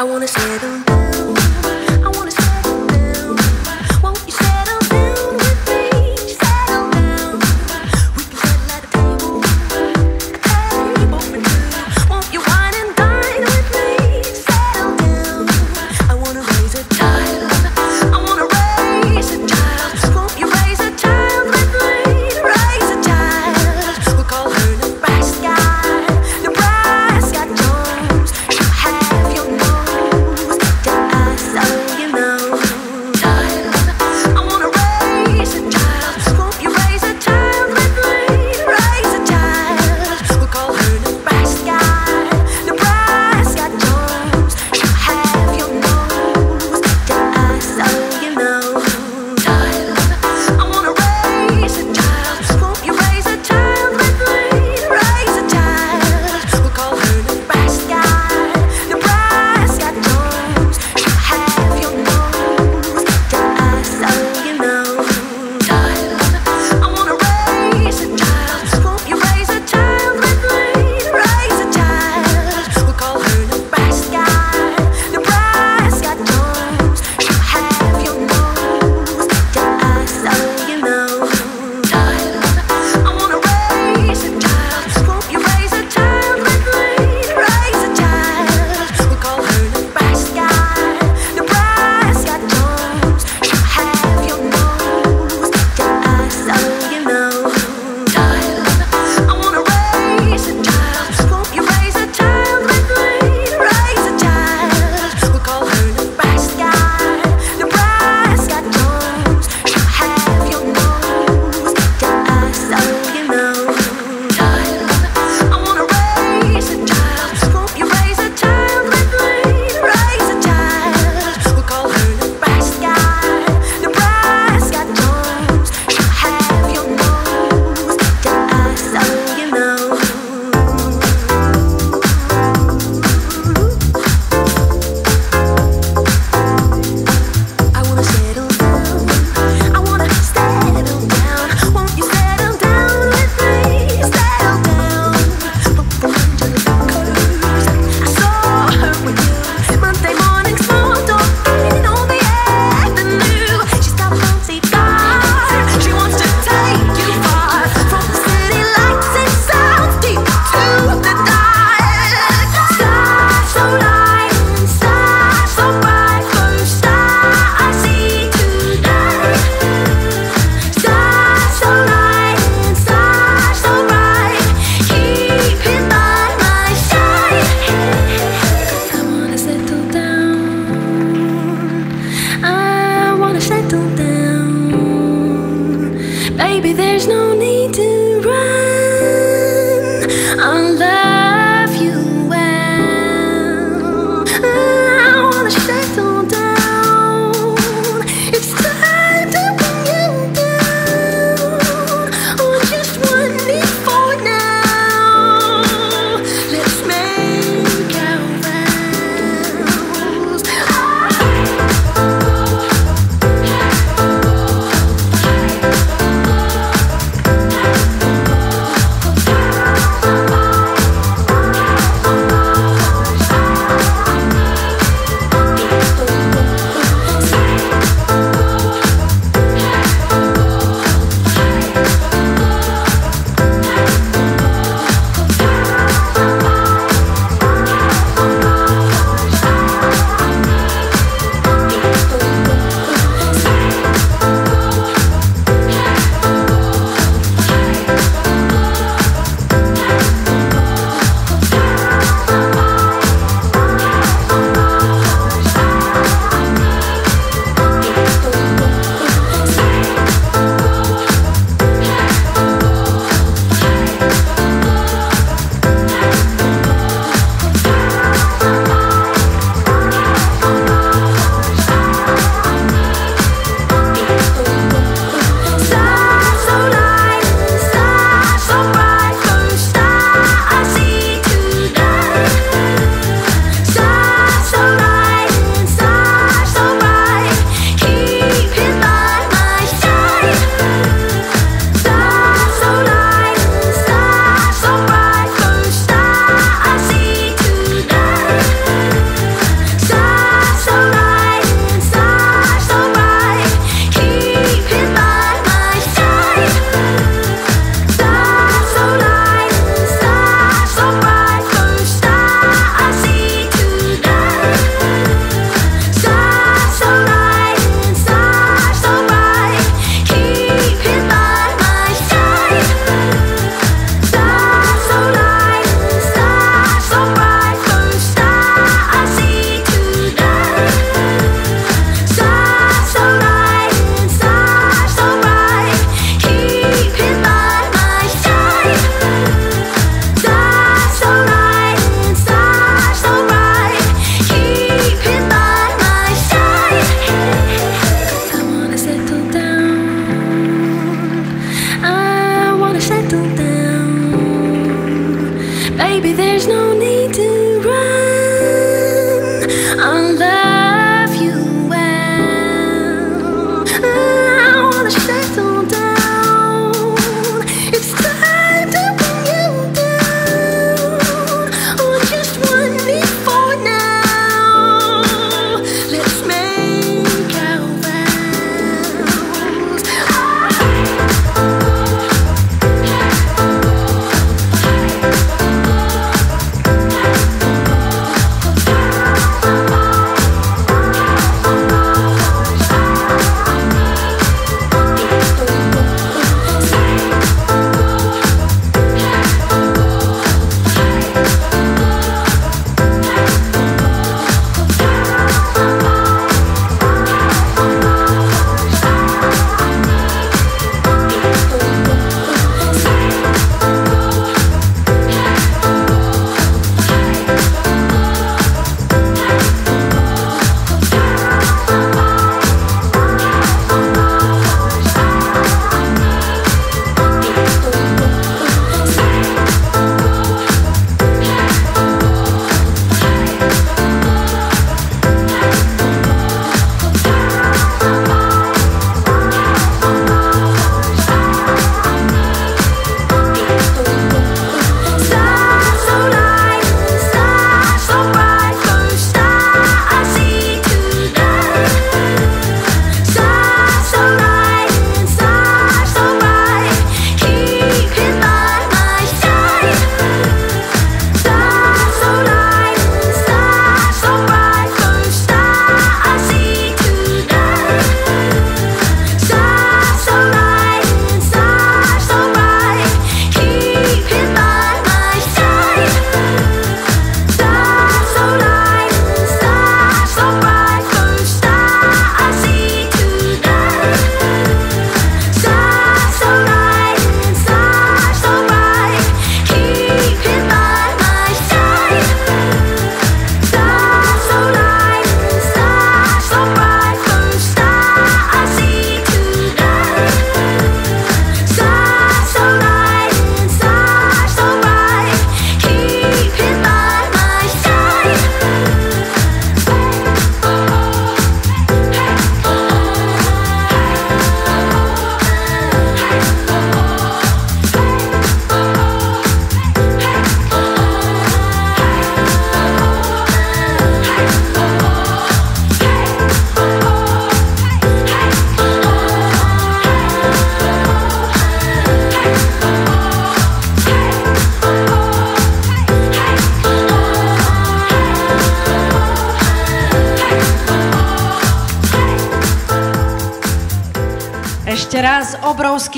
I wanna say them.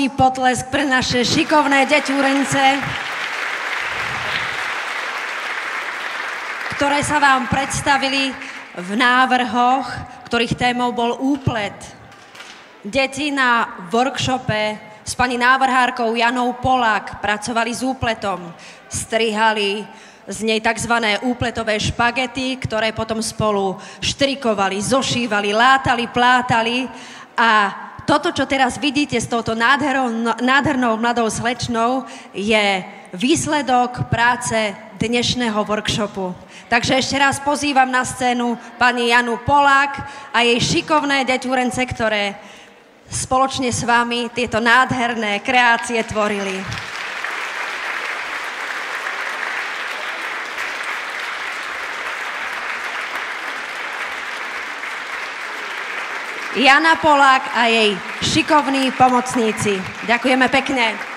Obrovský potlesk pre naše šikovné deťúrence, ktoré sa vám predstavili v návrhoch, ktorých témou bol úplet. Deti na workshope s pani návrhárkou Janou Polák pracovali s úpletom. Strihali z nej tzv. úpletové špagety, ktoré potom spolu štrikovali, zošívali, látali, plátali a toto, čo teraz vidíte s touto nádherou, nádhernou mladou slečnou, je výsledok práce dnešného workshopu. Takže ešte raz pozývam na scénu pani Janu Polák a jej šikovné deťúrence, ktoré spoločne s vami tieto nádherné kreácie tvorili. Jana Polák a jej šikovní pomocníci. Ďakujeme pekne.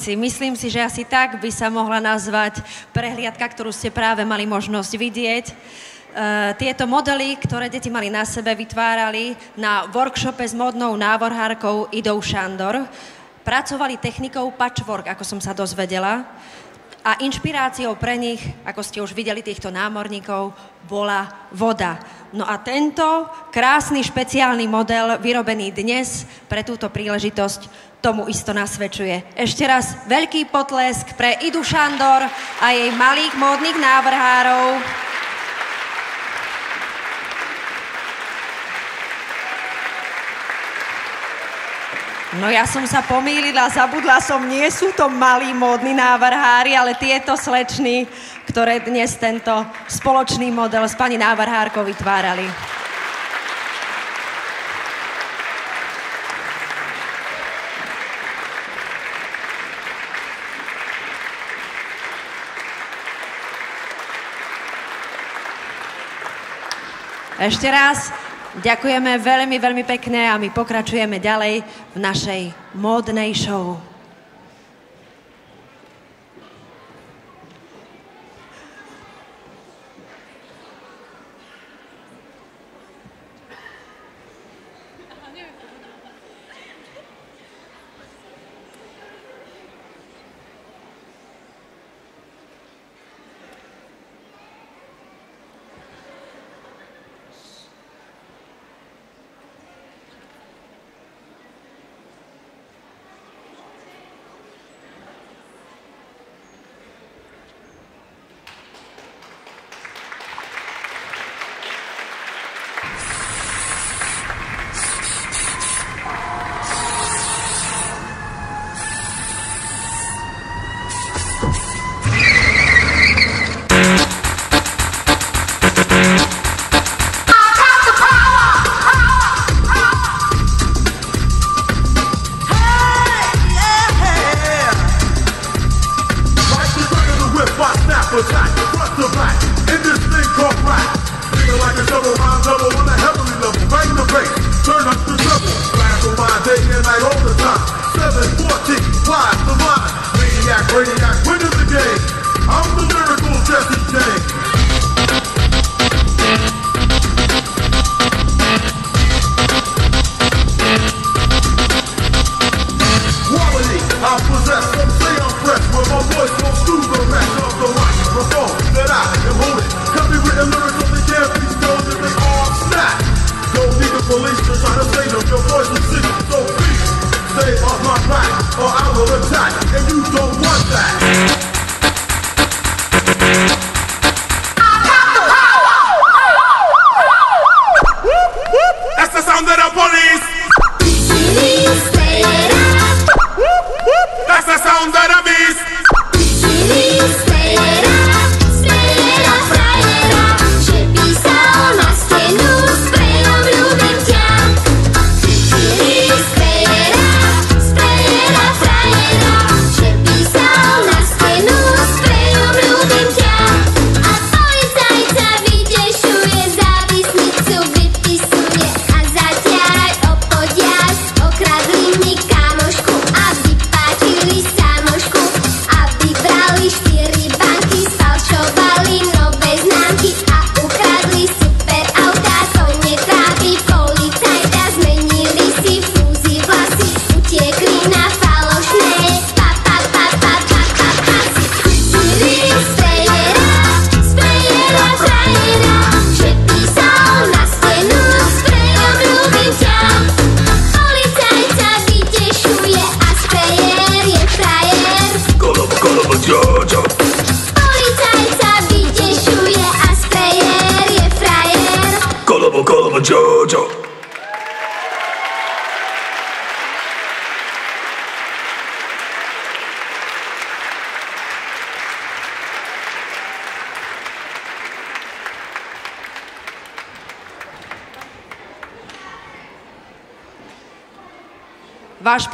Námorníci, myslím si, že asi tak by sa mohla nazvať prehliadka, ktorú ste práve mali možnosť vidieť. E, tieto modely, ktoré deti mali na sebe, vytvárali na workshope s modnou návorhárkou Idou Šandor. Pracovali technikou patchwork, ako som sa dozvedela. A inšpiráciou pre nich, ako ste už videli týchto námorníkov, bola voda. No a tento krásny špeciálny model, vyrobený dnes pre túto príležitosť, tomu isto nasvedčuje. Ešte raz veľký potlesk pre Idu Šandor a jej malých módnych návrhárov. No ja som sa pomýlila, zabudla som, nie sú to malí módni návrhári, ale tieto slečny, ktoré dnes tento spoločný model s pani návrhárkou vytvárali. Ešte raz ďakujeme veľmi, veľmi pekne a my pokračujeme ďalej v našej módnej show. shot, and you don't want that.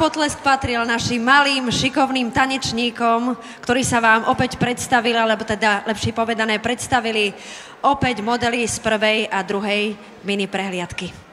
potlesk patril našim malým, šikovným tanečníkom, ktorí sa vám opäť predstavili, alebo teda lepšie povedané predstavili opäť modely z prvej a druhej mini prehliadky.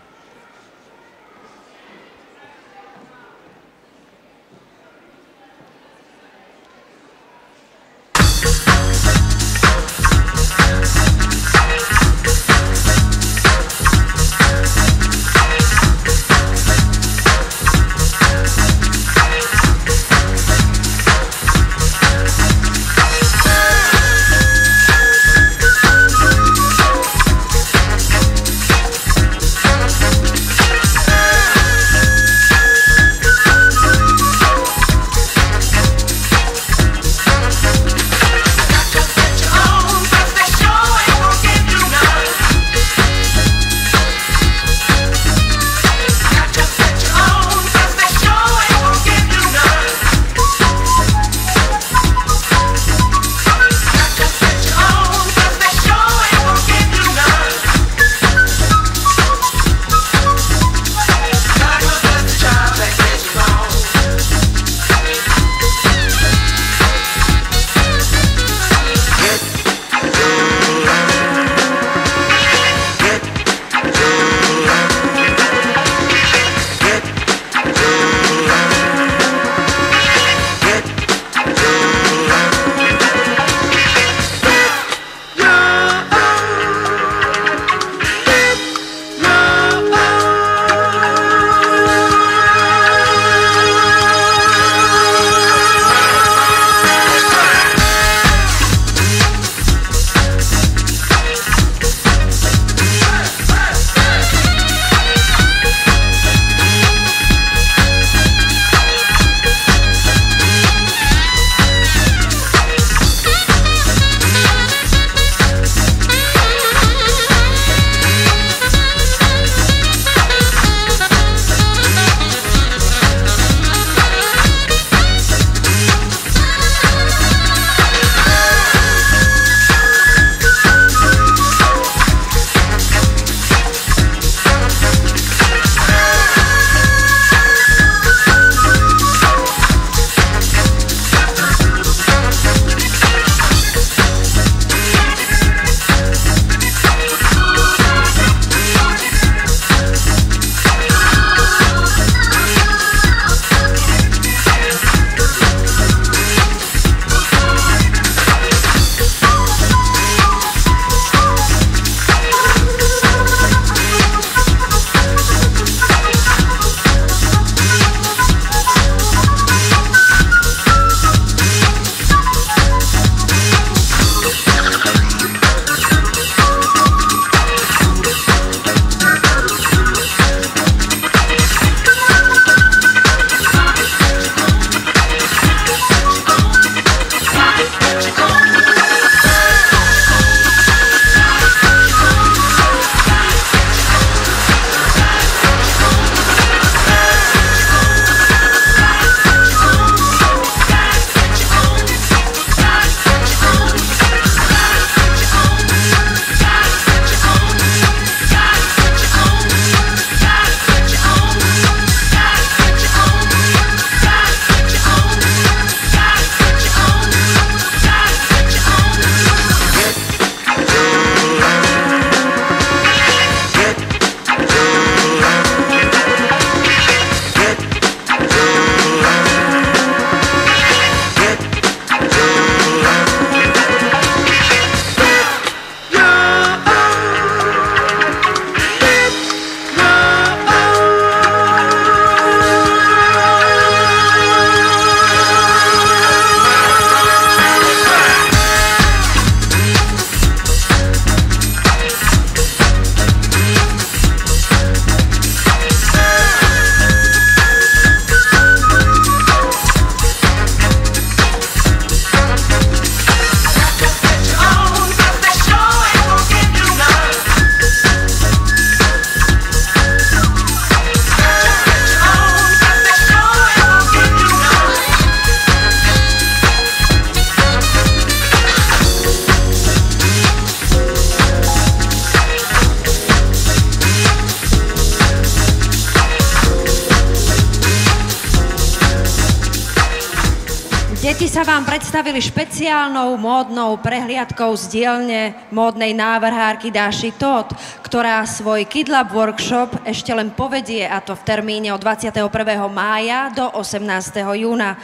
Predstavili špeciálnou módnou prehliadkou z dielne módnej návrhárky Dáši Todd, ktorá svoj Kidlab workshop ešte len povedie, a to v termíne od 21. mája do 18. júna.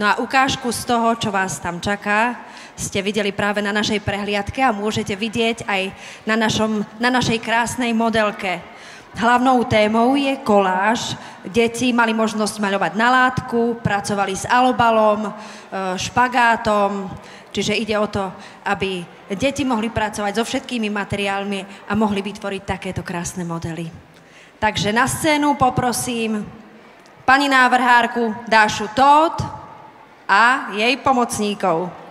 No a ukážku z toho, čo vás tam čaká, ste videli práve na našej prehliadke a môžete vidieť aj na, našom, na našej krásnej modelke. Hlavnou témou je koláž. Deti mali možnosť maľovať na látku, pracovali s alobalom, e, špagátom, čiže ide o to, aby deti mohli pracovať so všetkými materiálmi a mohli vytvoriť takéto krásne modely. Takže na scénu poprosím pani návrhárku Dášu Todd a jej pomocníkov.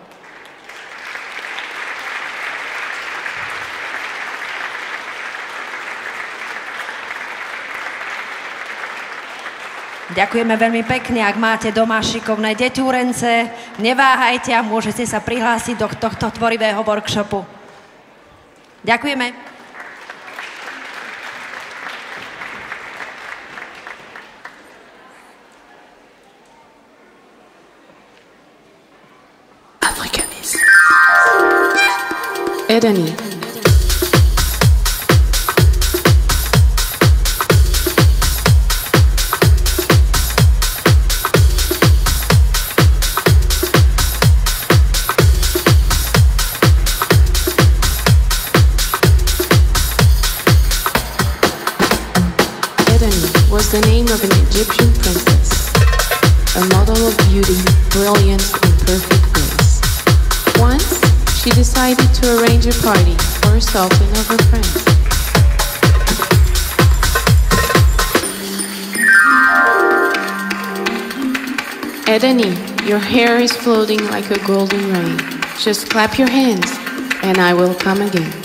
Ďakujeme veľmi pekne. Ak máte doma šikovné deťúrence, neváhajte a môžete sa prihlásiť do tohto tvorivého workshopu. Ďakujeme. Edeni the name of an Egyptian princess, a model of beauty, brilliance, and perfect grace. Once, she decided to arrange a party for herself and her friends. Edeni, your hair is floating like a golden rain. Just clap your hands, and I will come again.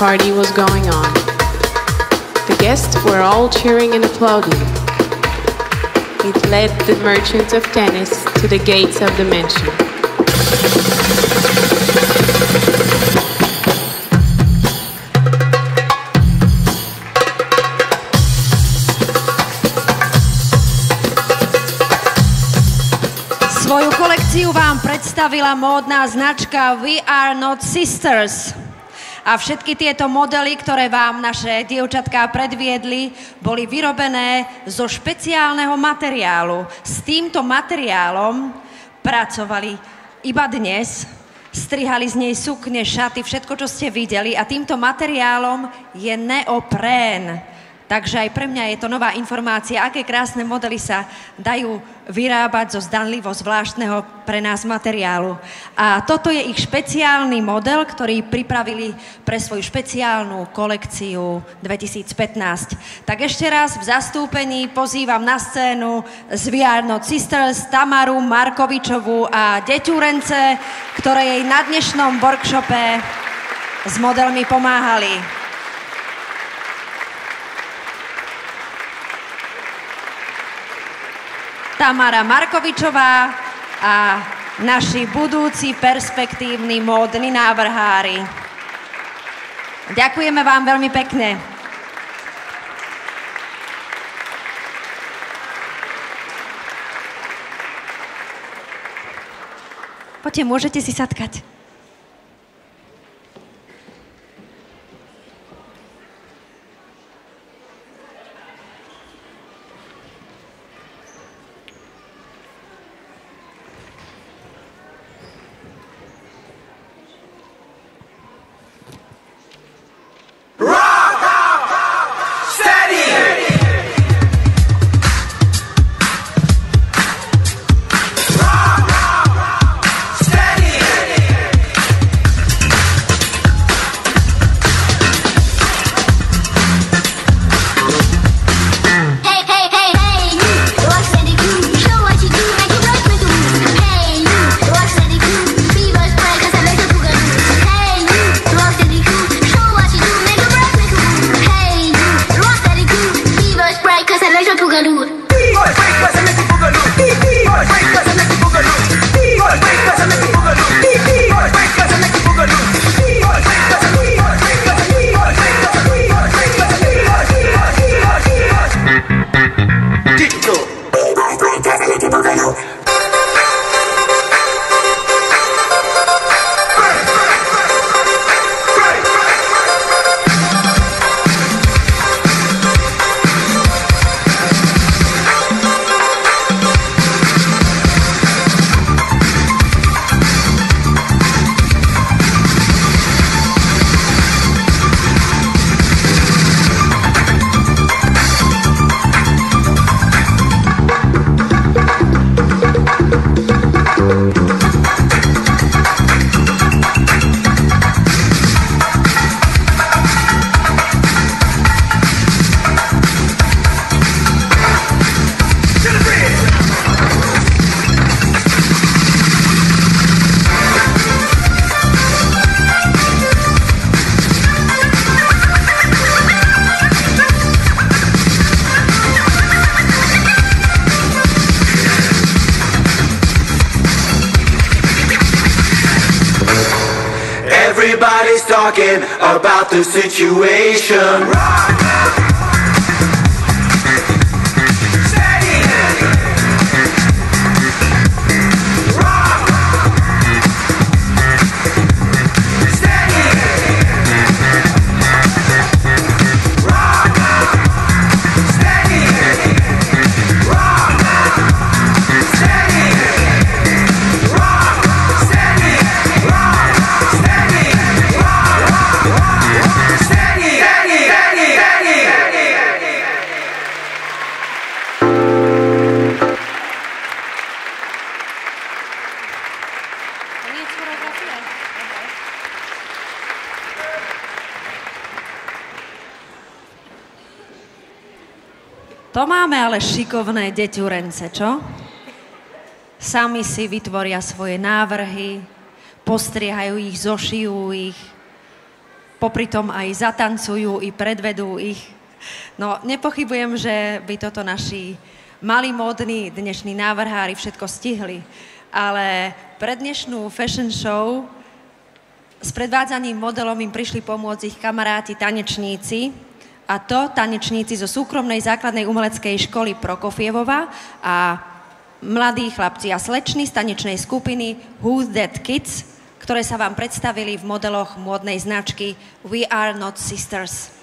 Party was going on. The guests were all cheering and applauding. It led the merchants of tennis to the gates of the mansion. Svoju kolekciu vám predstavila módna značka We Are Not Sisters. A všetky tieto modely, ktoré vám naše dievčatká predviedli, boli vyrobené zo špeciálneho materiálu. S týmto materiálom pracovali iba dnes, strihali z nej sukne, šaty, všetko, čo ste videli a týmto materiálom je neoprén. Takže aj pre mňa je to nová informácia, aké krásne modely sa dajú vyrábať zo zdanlivo zvláštneho pre nás materiálu. A toto je ich špeciálny model, ktorý pripravili pre svoju špeciálnu kolekciu 2015. Tak ešte raz v zastúpení pozývam na scénu z VR Not Sisters Tamaru Markovičovú a deťúrence, ktoré jej na dnešnom workshope s modelmi pomáhali. Tamara Markovičová a naši budúci perspektívni módni návrhári. Ďakujeme vám veľmi pekne. Poďte, môžete si sadkať. Talking about the situation. To ale šikovné deťurence, čo? Sami si vytvoria svoje návrhy, postriehajú ich, zošijú ich, popri tom aj zatancujú i predvedú ich. No, nepochybujem, že by toto naši malí módni dnešní návrhári všetko stihli. Ale pre dnešnú fashion show s predvádzaním modelom im prišli pomôcť ich kamaráti tanečníci, a to tanečníci zo súkromnej základnej umeleckej školy Prokofievova a mladí chlapci a slečny z tanečnej skupiny Who's That Kids, ktoré sa vám predstavili v modeloch módnej značky We Are Not Sisters.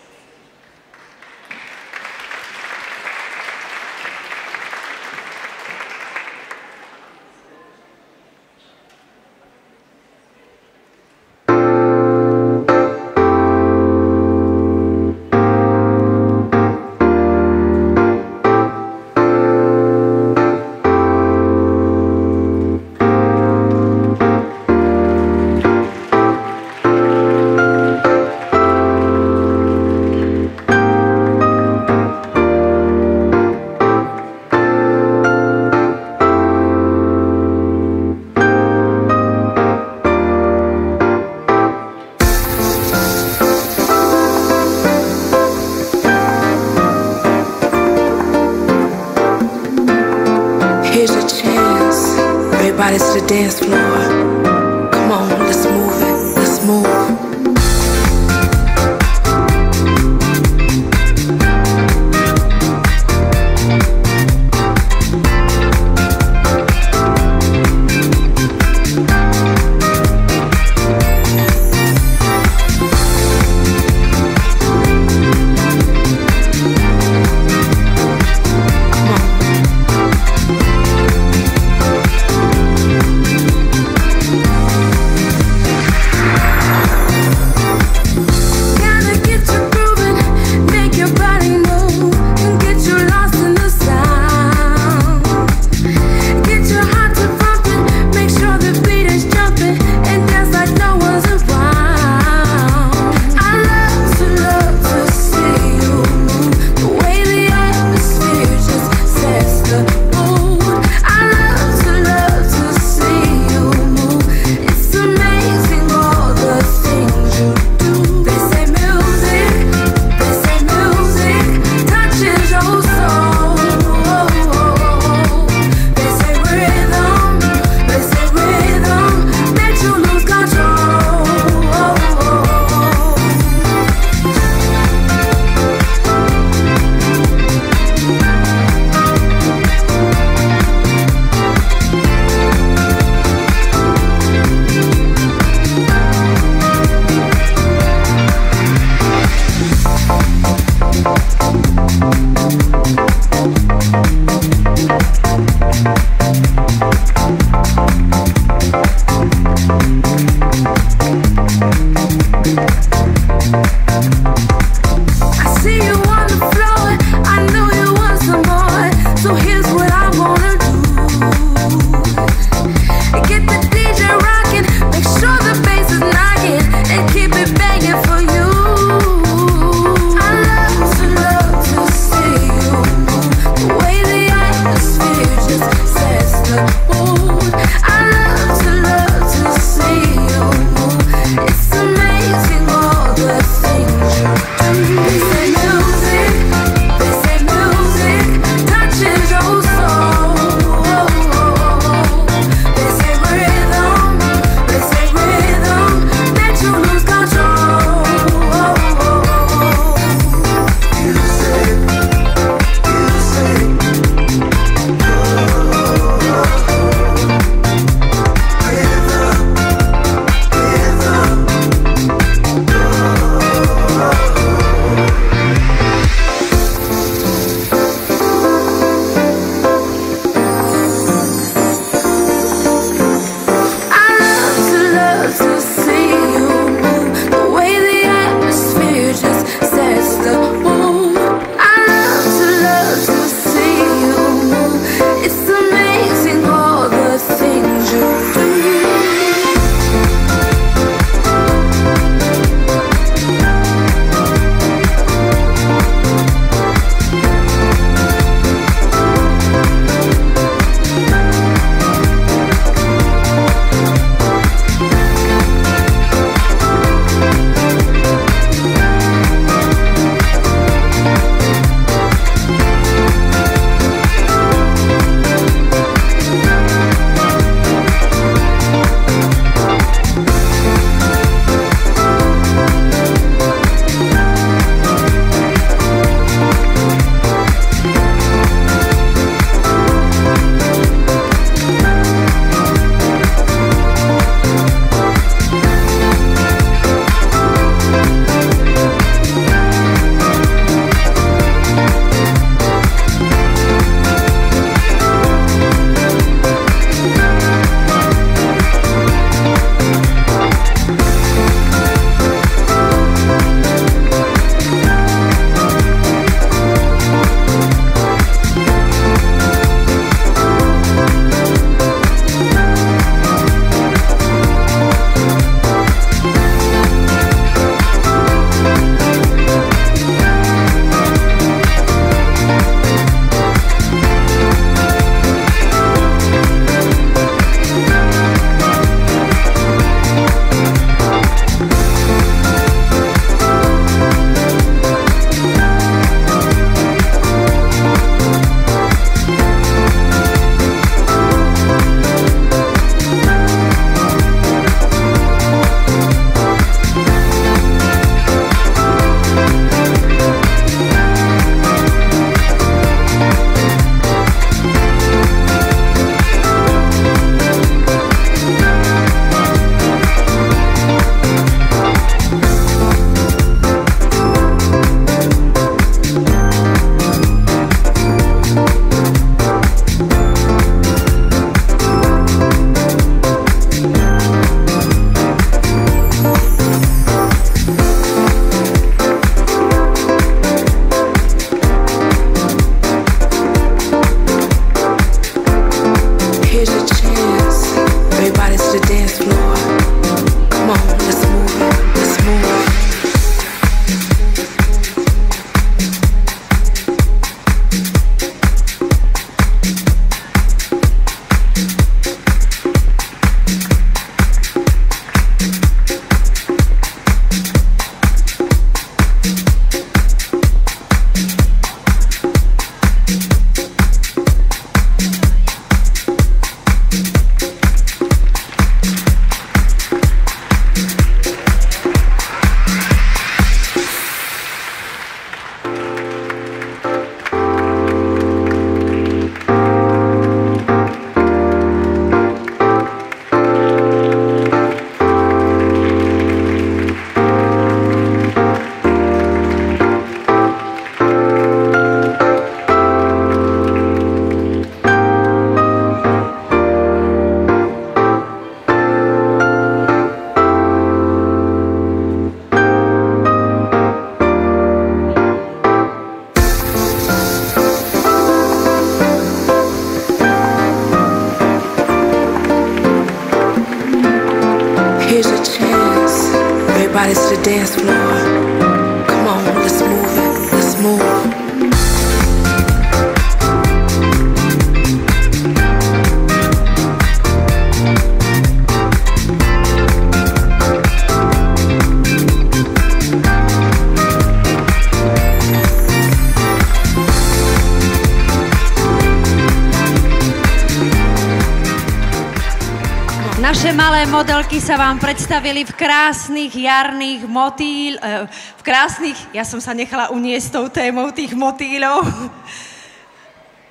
Pesničky sa vám predstavili v krásnych jarných motýl... E, v krásnych... Ja som sa nechala uniesť tou témou tých motýlov.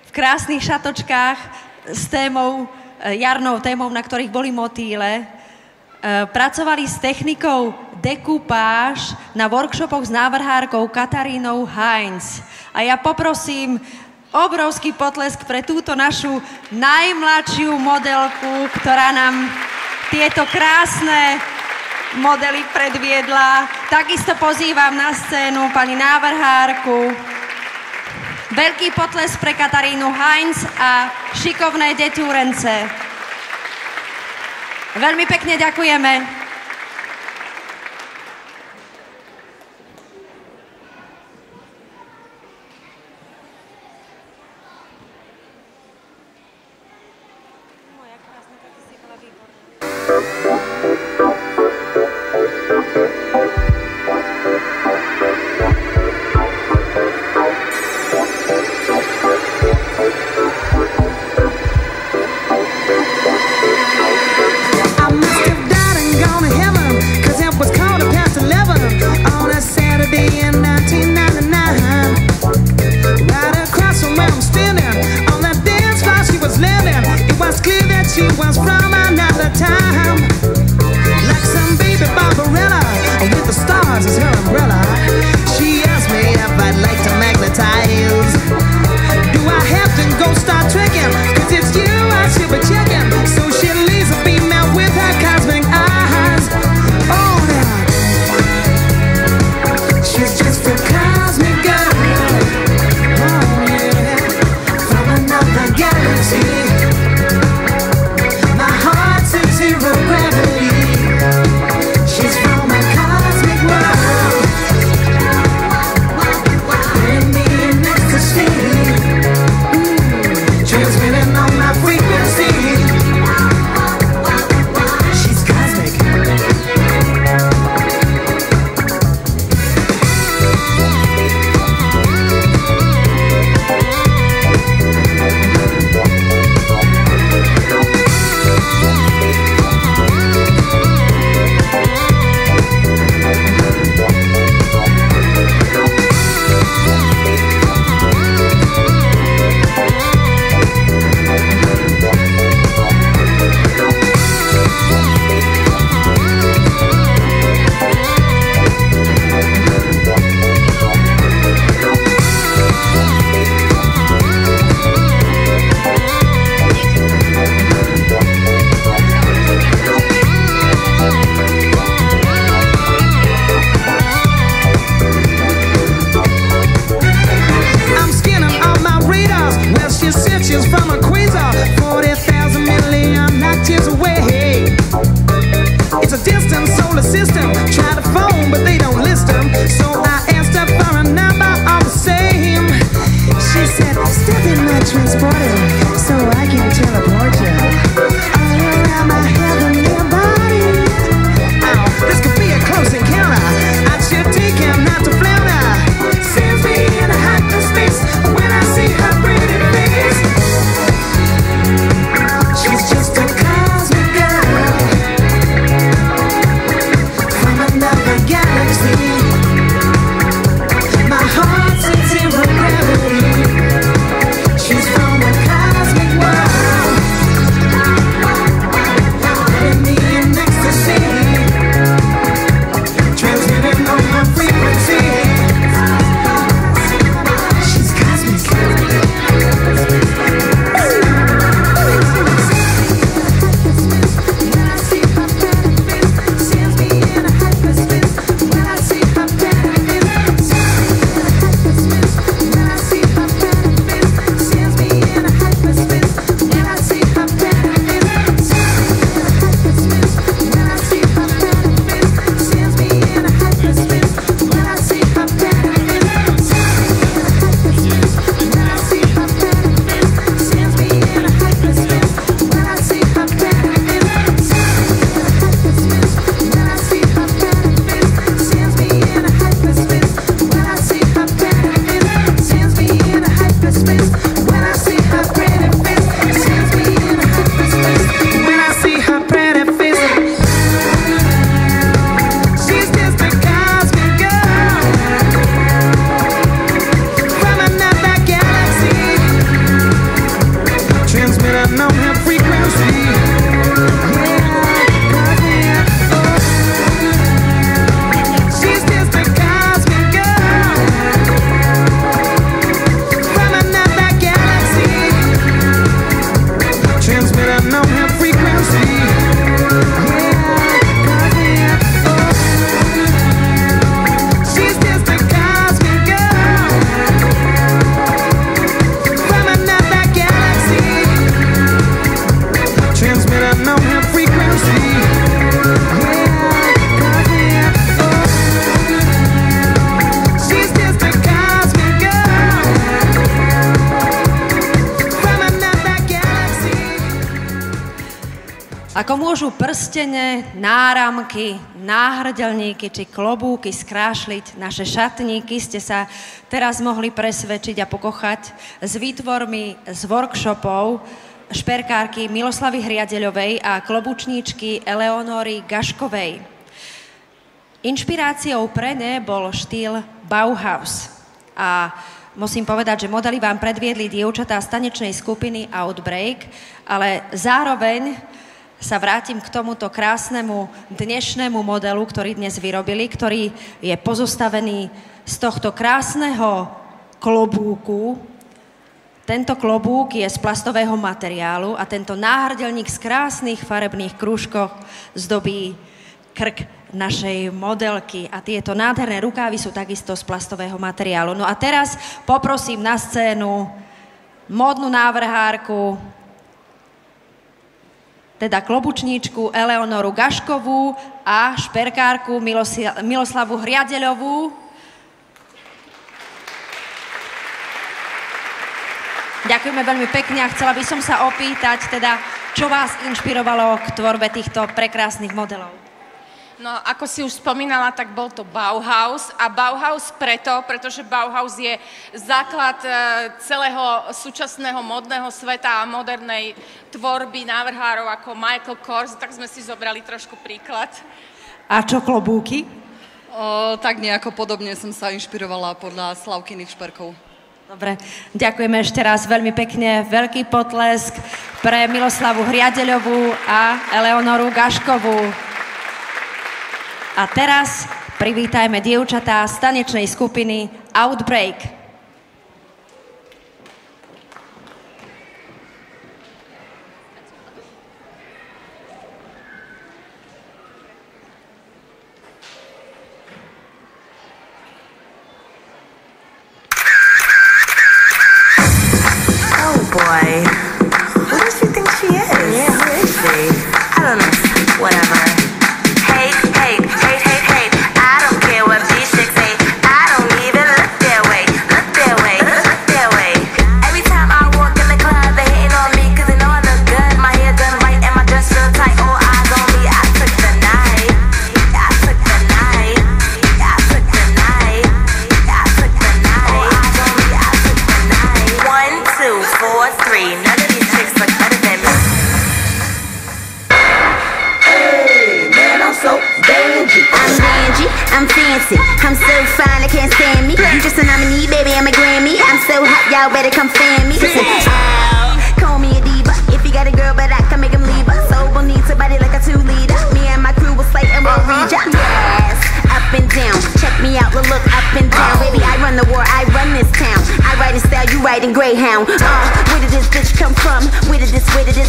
V krásnych šatočkách s témou, e, jarnou témou, na ktorých boli motýle. E, pracovali s technikou dekupáž na workshopoch s návrhárkou Katarínou Heinz. A ja poprosím obrovský potlesk pre túto našu najmladšiu modelku, ktorá nám tieto krásne modely predviedla. Takisto pozývam na scénu pani návrhárku. Veľký potles pre Katarínu Heinz a šikovné deťúrence. Veľmi pekne ďakujeme. Náramky, náhrdelníky či klobúky skrášliť naše šatníky. Ste sa teraz mohli presvedčiť a pokochať s výtvormi z workshopov šperkárky Miloslavy Hriadeľovej a klobučníčky Eleonory Gaškovej. Inšpiráciou pre ne bol štýl Bauhaus. A musím povedať, že modely vám predviedli dievčatá z tanečnej skupiny Outbreak, ale zároveň sa vrátim k tomuto krásnemu dnešnému modelu, ktorý dnes vyrobili, ktorý je pozostavený z tohto krásneho klobúku. Tento klobúk je z plastového materiálu a tento náhrdelník z krásnych farebných krúžkoch zdobí krk našej modelky a tieto nádherné rukávy sú takisto z plastového materiálu. No a teraz poprosím na scénu modnú návrhárku, teda klobučníčku Eleonoru Gaškovú a šperkárku Miloslavu Hriadeľovú. Ďakujeme veľmi pekne a chcela by som sa opýtať, teda, čo vás inšpirovalo k tvorbe týchto prekrásnych modelov? No, ako si už spomínala, tak bol to Bauhaus. A Bauhaus preto, pretože Bauhaus je základ e, celého súčasného modného sveta a modernej tvorby návrhárov ako Michael Kors, tak sme si zobrali trošku príklad. A čo klobúky? O, tak nejako podobne som sa inšpirovala podľa Slavkyných šperkov. Dobre, ďakujeme ešte raz veľmi pekne. Veľký potlesk pre Miloslavu Hriadeľovú a Eleonoru Gaškovú. A teraz privítajme dievčatá z tanečnej skupiny Outbreak.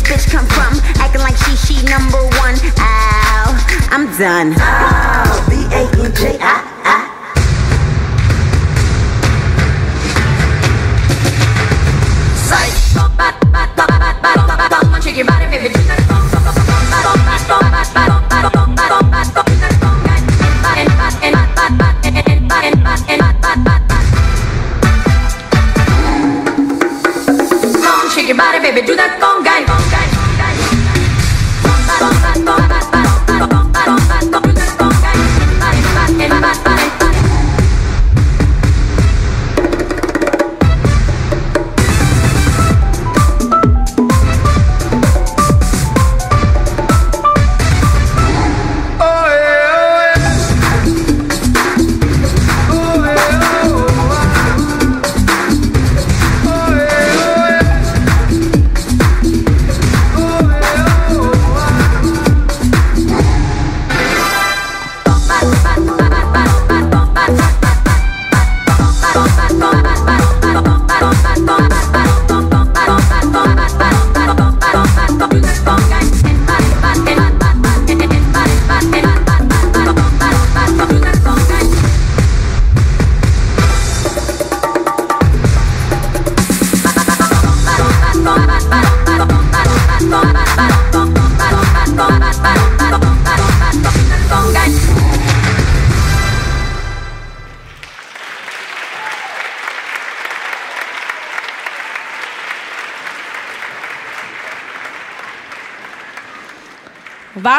Bitch come from? Acting like she, she number one. Ow, I'm done.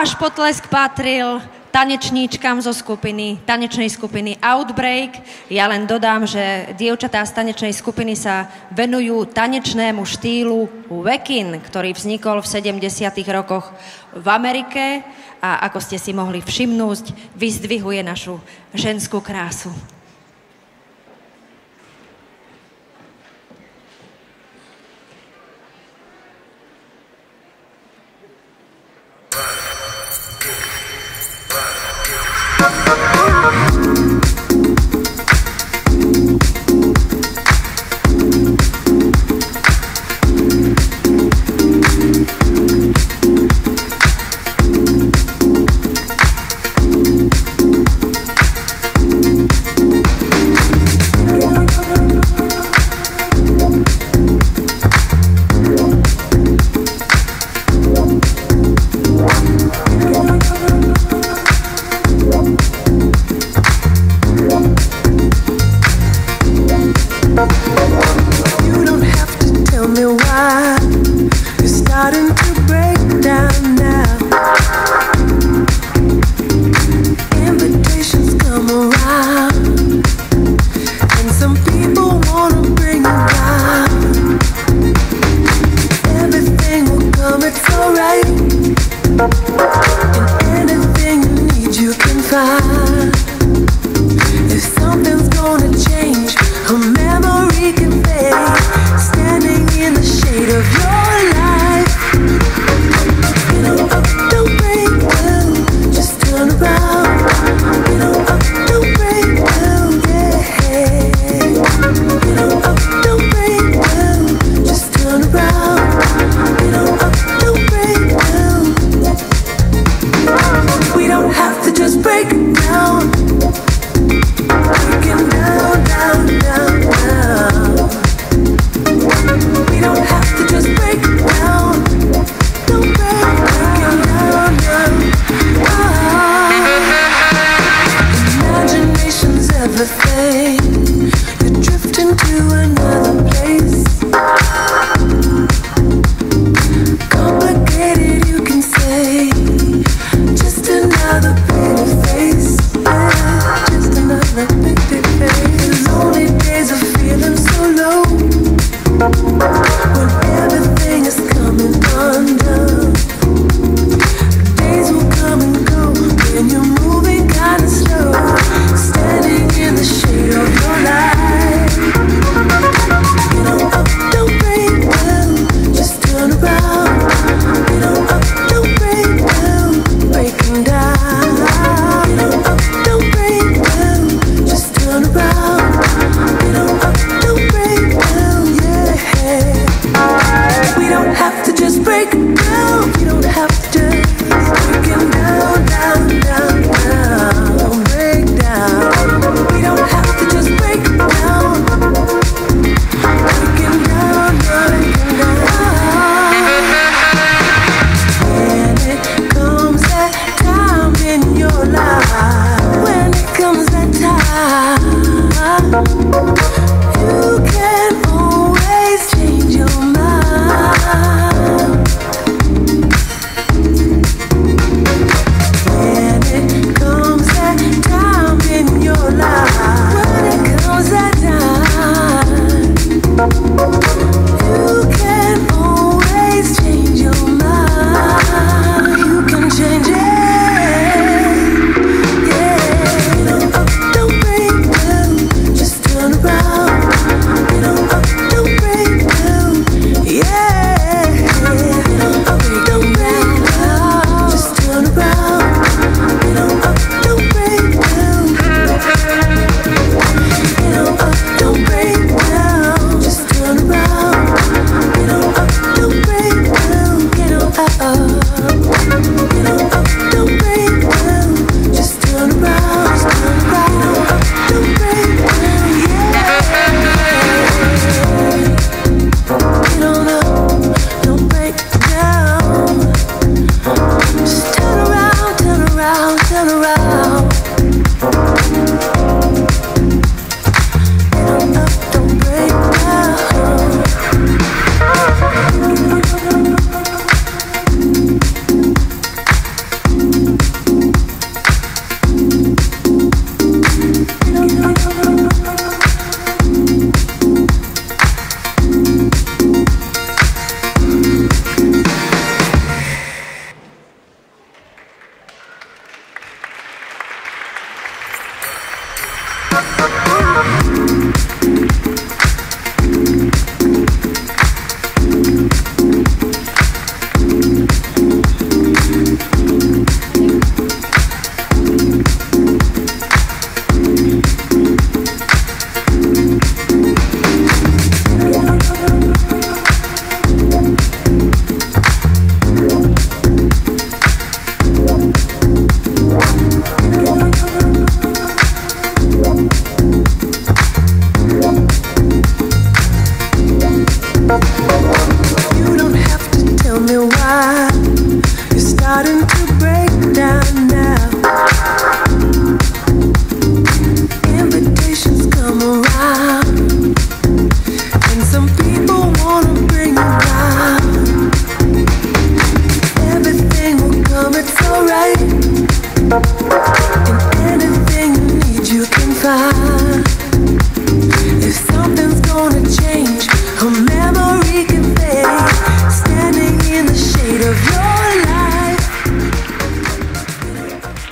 náš potlesk patril tanečníčkam zo skupiny, tanečnej skupiny Outbreak. Ja len dodám, že dievčatá z tanečnej skupiny sa venujú tanečnému štýlu Wekin, ktorý vznikol v 70. rokoch v Amerike a ako ste si mohli všimnúť, vyzdvihuje našu ženskú krásu.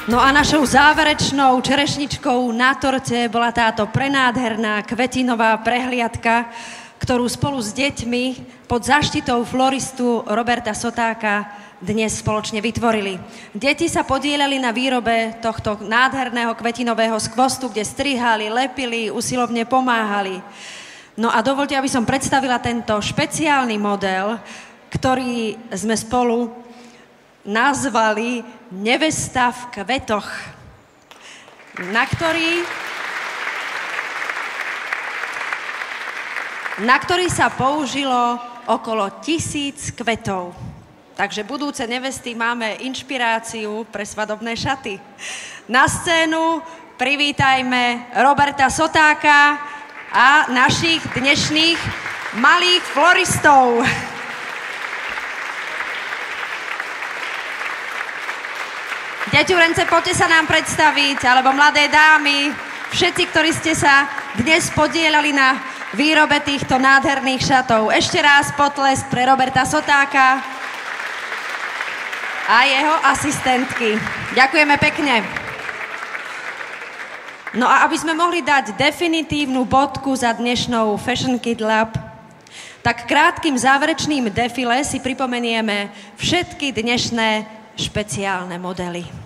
Našou záverečnou čerešničkou na torte bola táto prenádherná kvetinová prehliadka, ktorú spolu s deťmi pod zaštitou floristu Roberta Sotáka dnes spoločne vytvorili. Deti sa podielali na výrobe tohto nádherného kvetinového skvostu, kde strihali, lepili, usilovne pomáhali. No a dovolte, aby som predstavila tento špeciálny model, ktorý sme spolu nazvali Nevesta v kvetoch, na ktorý, na ktorý sa použilo okolo tisíc kvetov. Takže budúce nevesty máme inšpiráciu pre svadobné šaty. Na scénu privítajme Roberta Sotáka a našich dnešných malých floristov. Deťurence, poďte sa nám predstaviť, alebo mladé dámy, všetci, ktorí ste sa dnes podielali na výrobe týchto nádherných šatov. Ešte raz potles pre Roberta Sotáka a jeho asistentky. Ďakujeme pekne. No a aby sme mohli dať definitívnu bodku za dnešnou Fashion Kid Lab, tak krátkým záverečným defile si pripomenieme všetky dnešné špeciálne modely.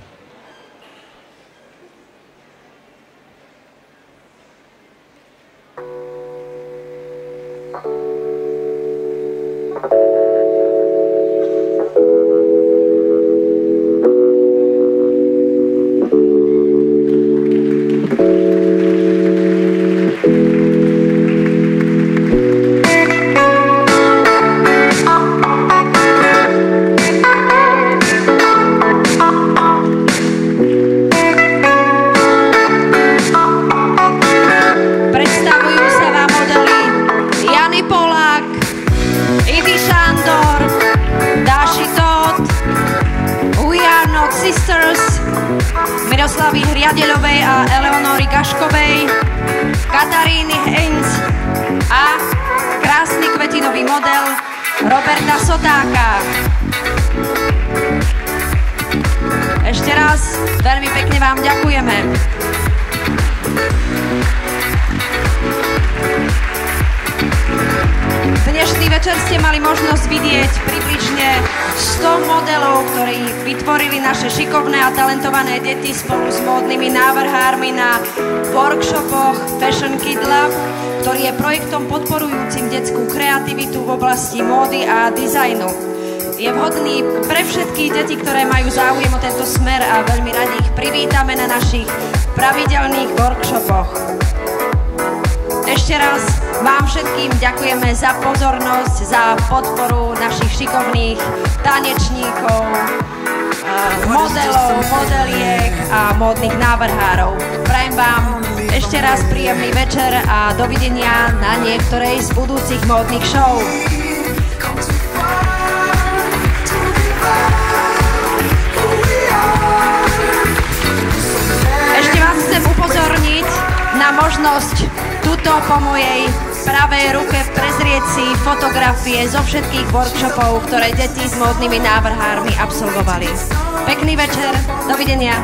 Miroslavy Hriadeľovej a Eleonory Gaškovej, Kataríny Heinz a krásny kvetinový model Roberta Sotáka. Ešte raz veľmi pekne vám ďakujeme. Dnešný večer ste mali možnosť vidieť približne 100 modelov, ktorí vytvorili naše šikovné a talentované deti spolu s módnymi návrhármi na workshopoch Fashion Kid Lab, ktorý je projektom podporujúcim detskú kreativitu v oblasti módy a dizajnu. Je vhodný pre všetky deti, ktoré majú záujem o tento smer a veľmi radi ich privítame na našich pravidelných workshopoch. Ešte raz vám všetkým ďakujeme za pozornosť, za podporu našich šikovných tanečníkov, eh, modelov, modeliek a módnych návrhárov. Prajem vám ešte raz príjemný večer a dovidenia na niektorej z budúcich módnych show. Ešte vás chcem upozorniť na možnosť tuto po mojej pravej ruke prezrieť si fotografie zo všetkých workshopov, ktoré deti s módnymi návrhármi absolvovali. Pekný večer, dovidenia.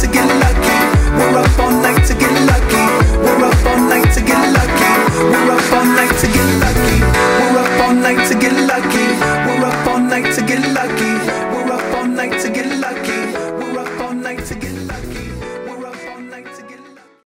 to get lucky. We're up